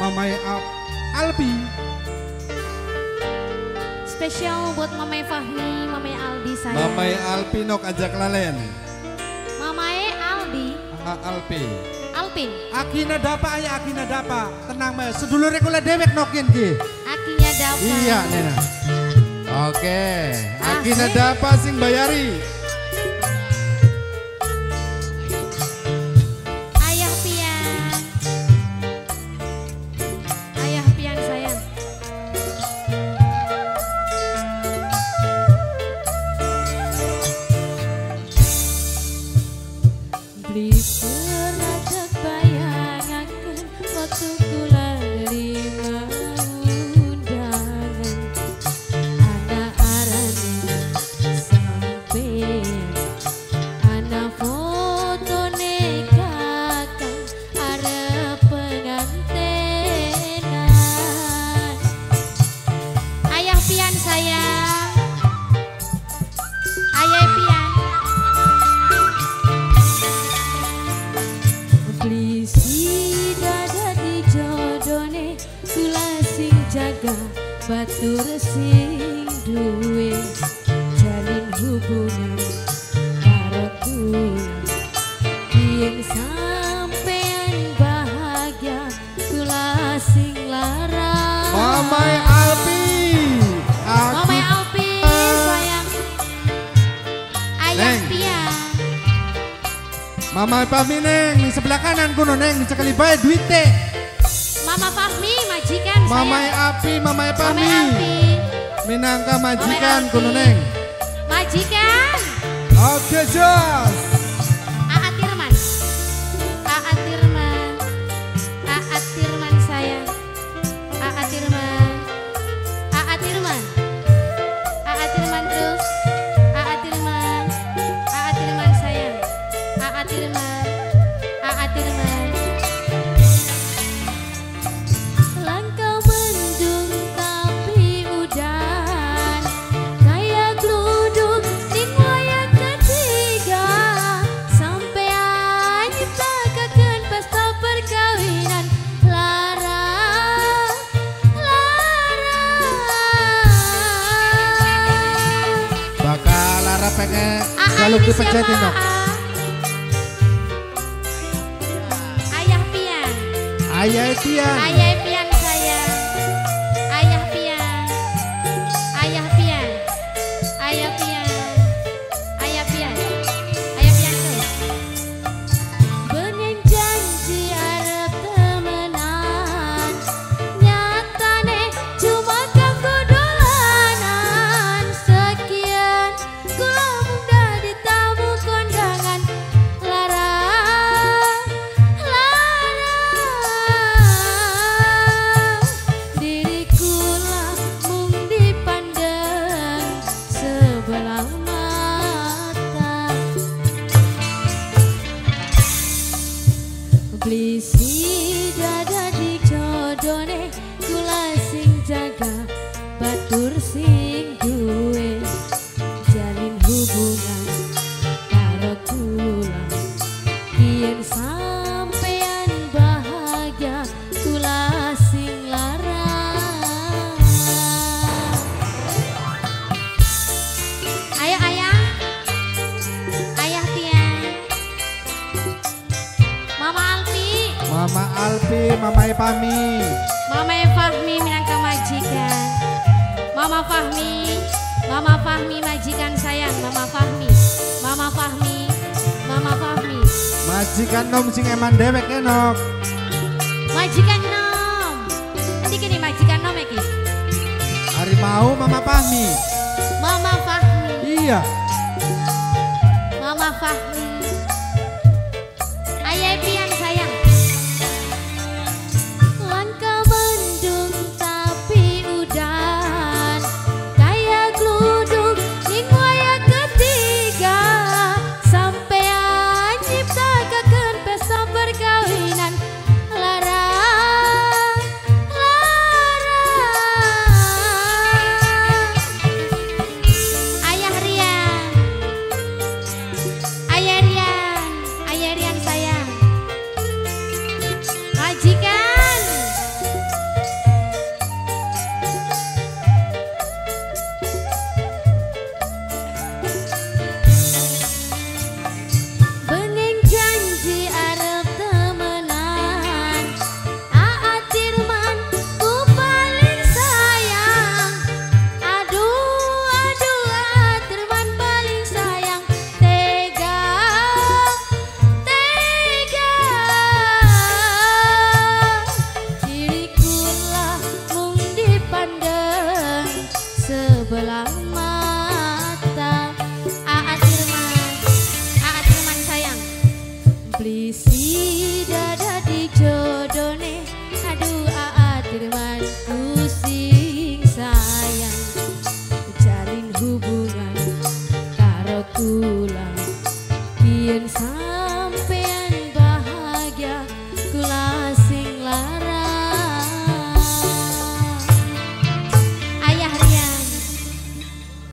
Mamai Al Albi. Spesial buat Mamai Fahmi, Mamai Aldi saya. Mamai Alpi nok ajak lalen. Mamai Aldi, A Alpi. Alpin. Akina dapa ayah akina dapa. Tenang mas, sedulure kula dewek nokin ki. Akinya dapat. Iya Nena. Oke, Akina Asik. dapa sing bayari. Mamai Alpi. Mamai Alpi sayang Ayah Mamai Pami neng, di sebelah kanan kuno neng, dicekali bae duite. Mama Fahmi majikan Mamai sayang Api, Mamai Mamai. Alpi Minangka majikan kuno neng. Majikan Oke jos. teman terus pengen jaluk ini dipencetin dong. Ayah Pian Ayah Tian. Ayah pian Beli si dada di jodone Kula sing jaga batur sing duwe. Jalin hubungan Alpi, Mamai Pami. Mama Fahmi minangka majikan Mama Fahmi Mama Fahmi majikan sayang Mama Fahmi Mama Fahmi Mama Fahmi Majikan nom sing eman dewek enok. Majikan nom Nanti kini majikan nom iki Hari mau Mama Pami. Mama Fahmi Iya. Mama Fahmi sampai